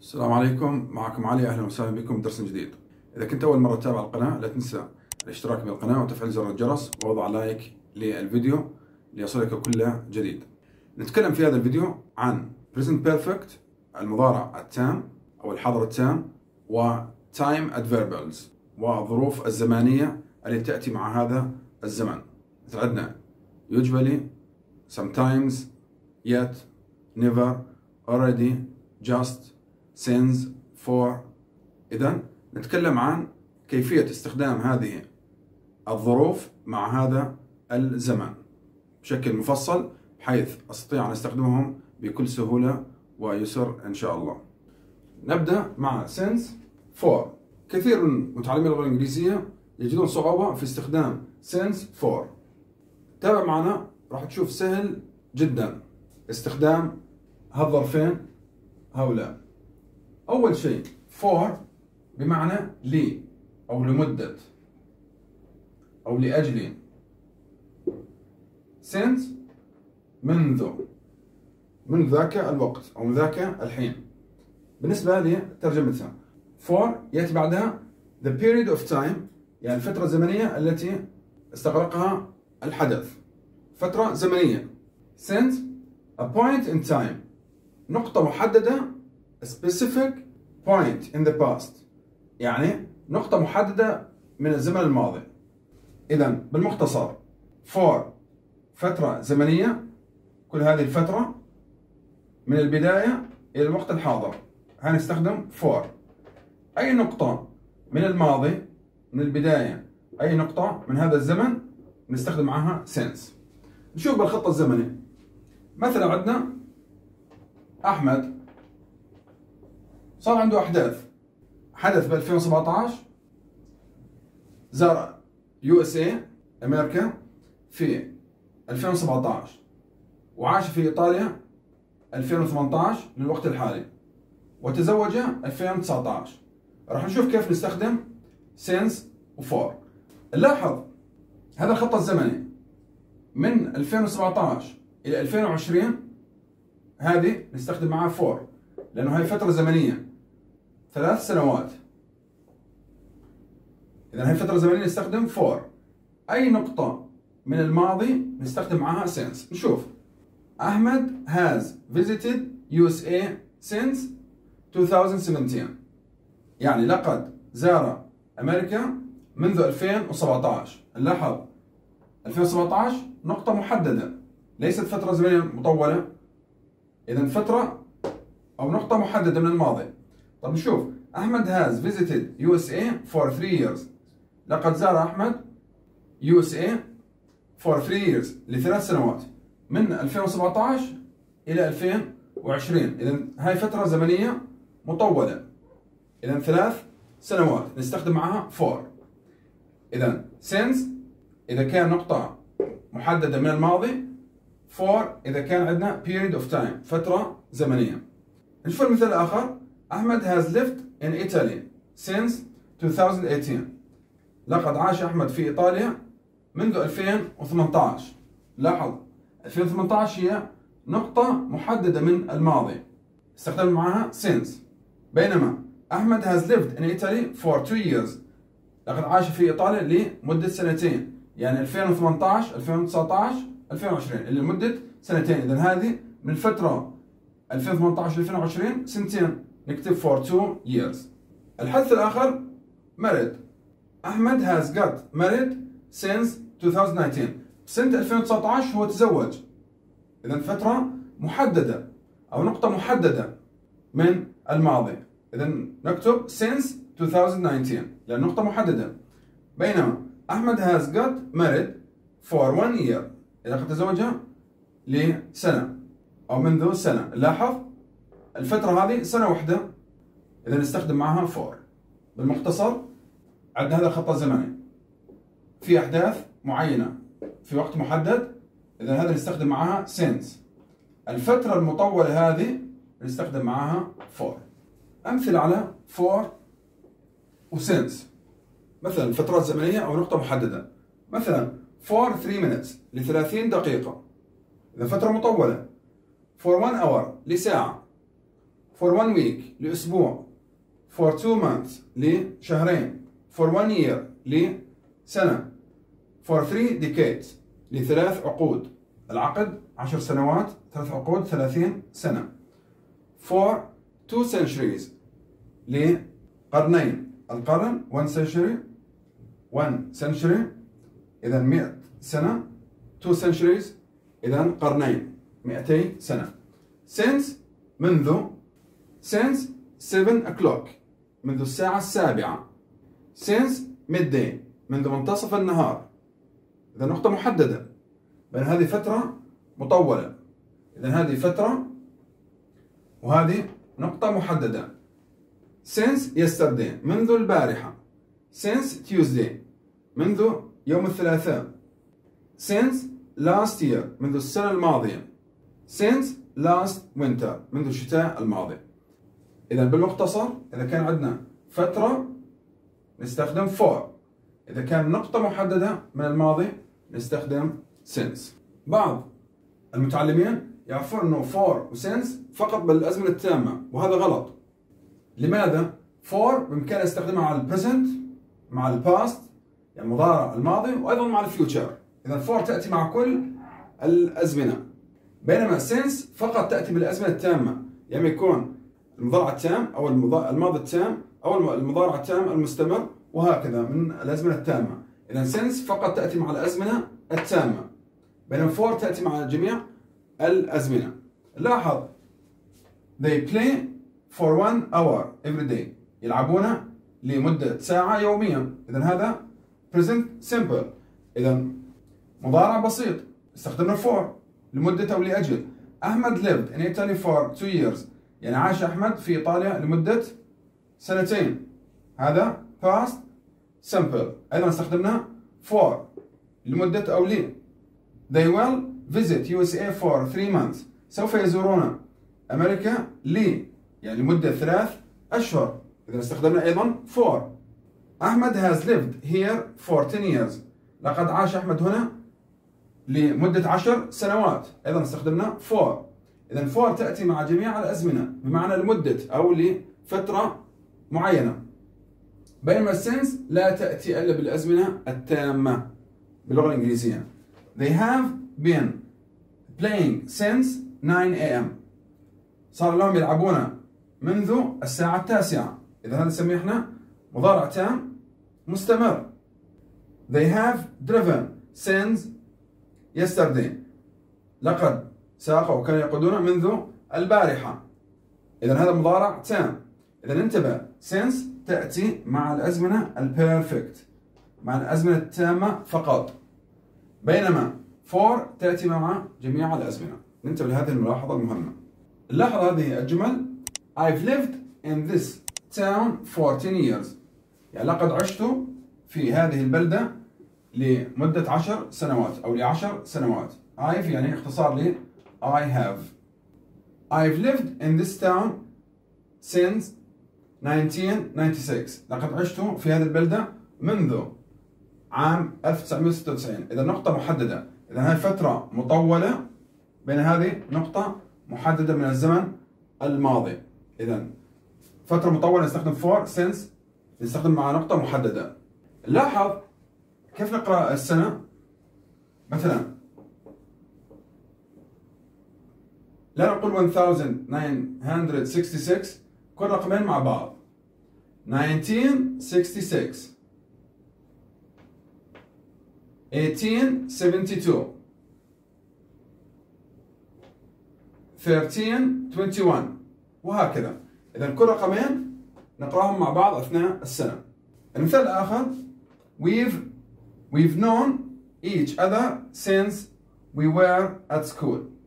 السلام عليكم. معكم علي أهلا وسهلا بكم. بدرس جديد. إذا كنت أول مرة تتابع القناة لا تنسى الاشتراك بالقناة وتفعيل زر الجرس ووضع لايك للفيديو ليصلك كل جديد. نتكلم في هذا الفيديو عن present perfect المضارع التام أو الحاضر التام و time adverbials والظروف الزمانية التي تأتي مع هذا الزمن. مثل عندنا usually sometimes yet never already just since for. إذا نتكلم عن كيفية استخدام هذه الظروف مع هذا الزمن بشكل مفصل بحيث أستطيع أن أستخدمهم بكل سهولة ويسر إن شاء الله. نبدأ مع since for. كثير من متعلمي اللغة الإنجليزية يجدون صعوبة في استخدام since for. تابع معنا راح تشوف سهل جدا استخدام هالظرفين هؤلاء. أول شيء for بمعنى لي أو لمدة أو لأجل. since منذ. من ذاك الوقت أو من ذاك الحين. بالنسبة لترجمتها for يأتي بعدها the period of time يعني الفترة الزمنية التي استغرقها الحدث. فترة زمنية. since a point in time. نقطة محددة specific point in the past. يعني نقطة محددة من الزمن الماضي. إذا بالمختصر for فترة زمنية كل هذه الفترة من البداية إلى الوقت الحاضر. هنستخدم for. أي نقطة من الماضي من البداية أي نقطة من هذا الزمن نستخدم معها since. نشوف بالخط الزمني مثلا عندنا أحمد. صار عنده أحداث. حدث ب 2017 زار USA أمريكا في 2017 وعاش في إيطاليا 2018 للوقت الحالي وتزوج 2019 راح نشوف كيف نستخدم since و for. نلاحظ هذا الخط الزمني. من 2017 إلى 2020 هذه نستخدم معها for لأنه هاي فترة زمنية. ثلاث سنوات. إذا هي فترة زمنية نستخدم for أي نقطة من الماضي نستخدم معها since. نشوف. أحمد has visited USA since 2017 يعني لقد زار أمريكا منذ 2017 نلاحظ. 2017 نقطة محددة. ليست فترة زمنية مطولة. إذا فترة أو نقطة محددة من الماضي. طب نشوف أحمد has visited USA for three years. لقد زار أحمد USA for three years لثلاث سنوات من 2017 إلى 2020 إذا هاي فترة زمنية مطولة. إذا ثلاث سنوات نستخدم معها for إذا since إذا كان نقطة محددة من الماضي for إذا كان عندنا period of time فترة زمنية. نشوف المثال الآخر. أحمد has lived in Italy since 2018 لقد عاش أحمد في إيطاليا منذ 2018 لاحظ 2018 هي نقطة محددة من الماضي. استخدم معها since. بينما أحمد has lived in Italy for two years. لقد عاش في إيطاليا لمدة سنتين. يعني 2018 2019 2020 اللي لمدة سنتين. إذا هذه من فترة 2018 ل 2020 سنتين. نكتب for two years. الحدث الآخر married. أحمد has got married since 2019 سنة 2019 هو تزوج. إذا فترة محددة أو نقطة محددة من الماضي. إذا نكتب since 2019 لأن نقطة محددة. بينما أحمد has got married for one year. إذا قد تزوجها لسنة أو منذ سنة. لاحظ الفترة هذه سنة واحدة إذا نستخدم معها for. بالمختصر عندنا هذا الخط الزمني في أحداث معينة في وقت محدد إذا هذا نستخدم معها since الفترة المطولة هذه نستخدم معها for أمثلة على فور وسينس مثلا فترات زمنية أو نقطة محددة. مثلا for 3 minutes ل 30 دقيقة. إذا فترة مطولة for 1 hour لساعة. For one week لأسبوع for two months لشهرين for one year لسنة for three decades لثلاث عقود العقد عشر سنوات ثلاث عقود ثلاثين سنة for two centuries لقرنين القرن one century one century إذا 100 سنة two centuries إذا قرنين 200 سنة since منذ since 7 o'clock منذ الساعة السابعة. since midday منذ منتصف النهار. إذا نقطة محددة. بين هذه فترة مطولة. إذا هذه فترة وهذه نقطة محددة. since yesterday منذ البارحة. since Tuesday منذ يوم الثلاثاء. since last year منذ السنة الماضية. since last winter منذ الشتاء الماضي. إذا بالمختصر إذا كان عندنا فترة نستخدم for إذا كان نقطة محددة من الماضي نستخدم since. بعض المتعلمين يعرفون أنه for و since فقط بالأزمنة التامة وهذا غلط. لماذا؟ for بإمكاني استخدمها مع ال present مع ال past يعني المضارع الماضي وأيضا مع ال future إذا for تأتي مع كل الأزمنة. بينما since فقط تأتي بالأزمنة التامة يعني يكون المضارع التام أو الماضي التام أو المضارع التام المستمر وهكذا من الأزمنة التامة. إذا since فقط تأتي مع الأزمنة التامة. بينما for تأتي مع جميع الأزمنة. لاحظ they play for one hour every day. يلعبون لمدة ساعة يوميا. إذا هذا present simple. إذا مضارع بسيط. استخدمنا for لمدة أو لأجل. أحمد lived in Italy for two years. يعني عاش أحمد في إيطاليا لمدة سنتين. هذا past simple. أيضا استخدمنا for لمدة أو لي they will visit USA for three months. سوف يزورون أمريكا لي يعني لمدة ثلاث أشهر. إذا استخدمنا أيضا for. أحمد has lived here for 10 years. لقد عاش أحمد هنا لمدة عشر سنوات. أيضا استخدمنا for. إذا for تأتي مع جميع الأزمنة بمعنى لمدة أو لفترة معينة. بينما since لا تأتي إلا بالأزمنة التامة باللغة الإنجليزية. They have been playing since 9 a.m. صار لهم يلعبون منذ الساعة التاسعة. إذا هذا نسميه إحنا مضارع تام مستمر. They have driven since yesterday. لقد ساقوا وكانوا يقودون منذ البارحة. إذا هذا مضارع تام. إذا انتبه. Since تأتي مع الأزمنة البيرفكت مع الأزمنة التامة فقط. بينما for تأتي مع جميع الأزمنة. ننتبه لهذه الملاحظة المهمة. نلاحظ هذه الجمل. I've lived in this town for 10 years. يعني لقد عشت في هذه البلدة لمدة عشر سنوات أو لعشر سنوات. I've يعني اختصار I have. I've lived in this town since 1996 لقد عشت في هذه البلدة منذ عام 1996 إذا نقطة محددة. إذا هذه فترة مطولة بين هذه نقطة محددة من الزمن الماضي. إذا فترة مطولة نستخدم for since نستخدم مع نقطة محددة. لاحظ كيف نقرأ السنة؟ مثلا لا نقول 1966 كل رقمين مع بعض. 1966 1872 1321 وهكذا. إذا كل رقمين نقراهم مع بعض أثناء السنة. المثال الآخر we've we've known each other since we were at school.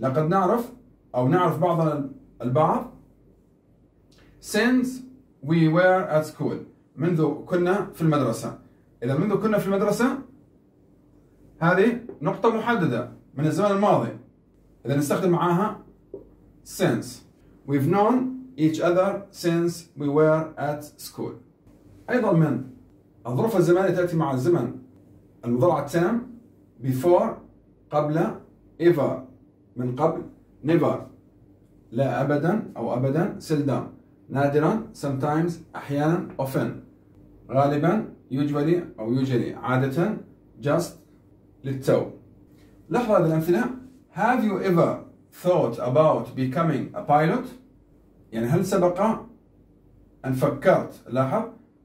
لقد نعرف أو نعرف بعضنا البعض since we were at school. منذ كنا في المدرسة. إذا منذ كنا في المدرسة هذه نقطة محددة من الزمن الماضي. إذا نستخدم معاها since. We've known each other since we were at school. أيضا من الظروف الزمانية تأتي مع الزمن المضارع التام before قبل ever. من قبل. نيفر لا ابدا أو ابدا. سلدام نادرا. Sometimes. أحيانا. Often. غالبا. Usually أو usually. عاده. Just. للتو. لحظة هذه الامثله have you ever thought about becoming a pilot? يعني هل سبق أن فكرت؟ لاحظ.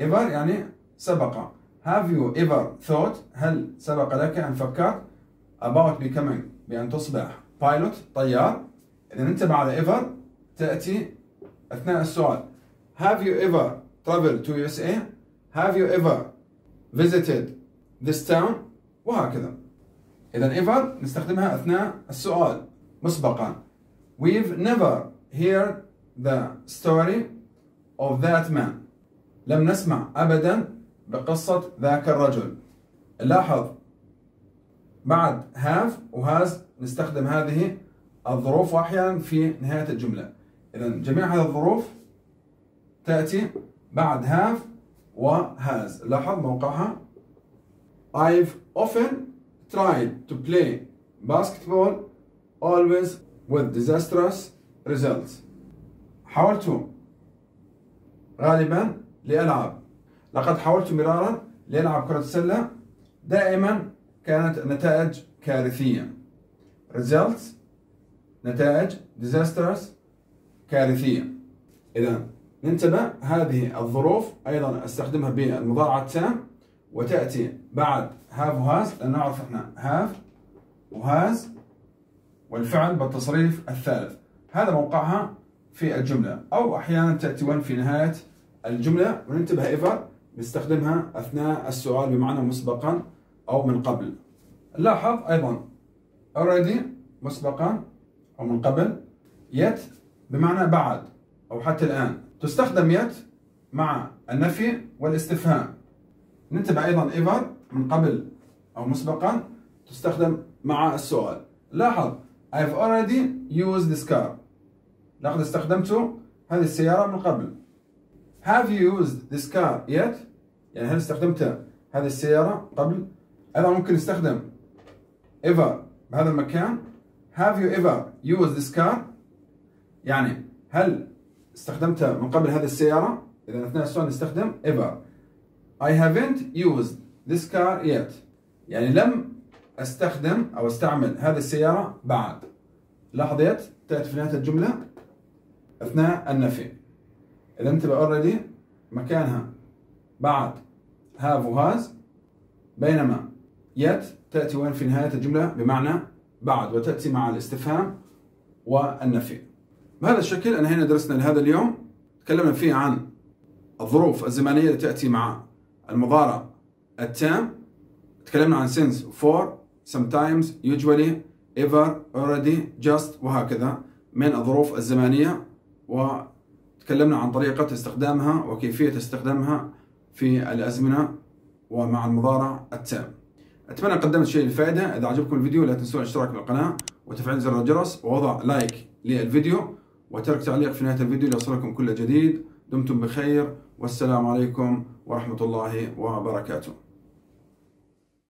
Ever يعني سبق. Have you ever thought هل سبق لك أن فكرت about becoming بأن تصبح. Pilot طيار إذا أنت بعد ever تأتي أثناء السؤال Have you ever traveled to USA Have you ever visited this town وهكذا إذا ever نستخدمها أثناء السؤال مسبقا We've never heard the story of that man لم نسمع أبدا بقصة ذاك الرجل لاحظ بعد have و has نستخدم هذه الظروف وأحيانا في نهاية الجملة. إذا جميع هذه الظروف تأتي بعد have و has. لاحظ موقعها. I've often tried to play basketball always with disastrous results. حاولت غالبا لألعب. لقد حاولت مرارا لألعب كرة السلة. دائما كانت النتائج كارثية. Results نتائج disastrous كارثية. إذا ننتبه هذه الظروف أيضا أستخدمها بالمضارع التام وتأتي بعد have وهاز لأن نعرف إحنا have وهاز والفعل بالتصريف الثالث. هذا موقعها في الجملة أو أحيانا تأتي when في نهاية الجملة. وننتبه ever نستخدمها أثناء السؤال بمعنى مسبقا أو من قبل. لاحظ أيضا already مسبقا أو من قبل yet بمعنى بعد أو حتى الآن. تستخدم yet مع النفي والاستفهام. ننتبه أيضا ever من قبل أو مسبقا تستخدم مع السؤال. لاحظ I've already used this car. لقد استخدمت هذه السيارة من قبل. Have you used this car yet يعني هل استخدمت هذه السيارة قبل؟ أيضا ممكن نستخدم ever بهذا المكان. Have you ever used this car? يعني هل استخدمت من قبل هذه السيارة؟ إذا أثناء السؤال نستخدم ever. I haven't used this car yet. يعني لم أستخدم أو أستعمل هذه السيارة بعد. لاحظ yet تأتي في نهاية الجملة. أثناء النفي. إذا انتبه already مكانها. بعد have و has بينما yet تأتي وين في نهاية الجملة؟ بمعنى بعد وتأتي مع الاستفهام والنفي. بهذا الشكل انهينا درسنا لهذا اليوم تكلمنا فيه عن الظروف الزمنية التي تأتي مع المضارع التام. تكلمنا عن since for sometimes usually ever already just وهكذا من الظروف الزمانية وتكلمنا عن طريقة استخدامها وكيفية استخدامها في الأزمنة ومع المضارع التام. أتمنى قدمت شيء للفائدة إذا عجبكم الفيديو لا تنسوا الاشتراك بالقناة وتفعيل زر الجرس ووضع لايك للفيديو وترك تعليق في نهاية الفيديو ليصلكم كل جديد. دمتم بخير. والسلام عليكم ورحمة الله وبركاته.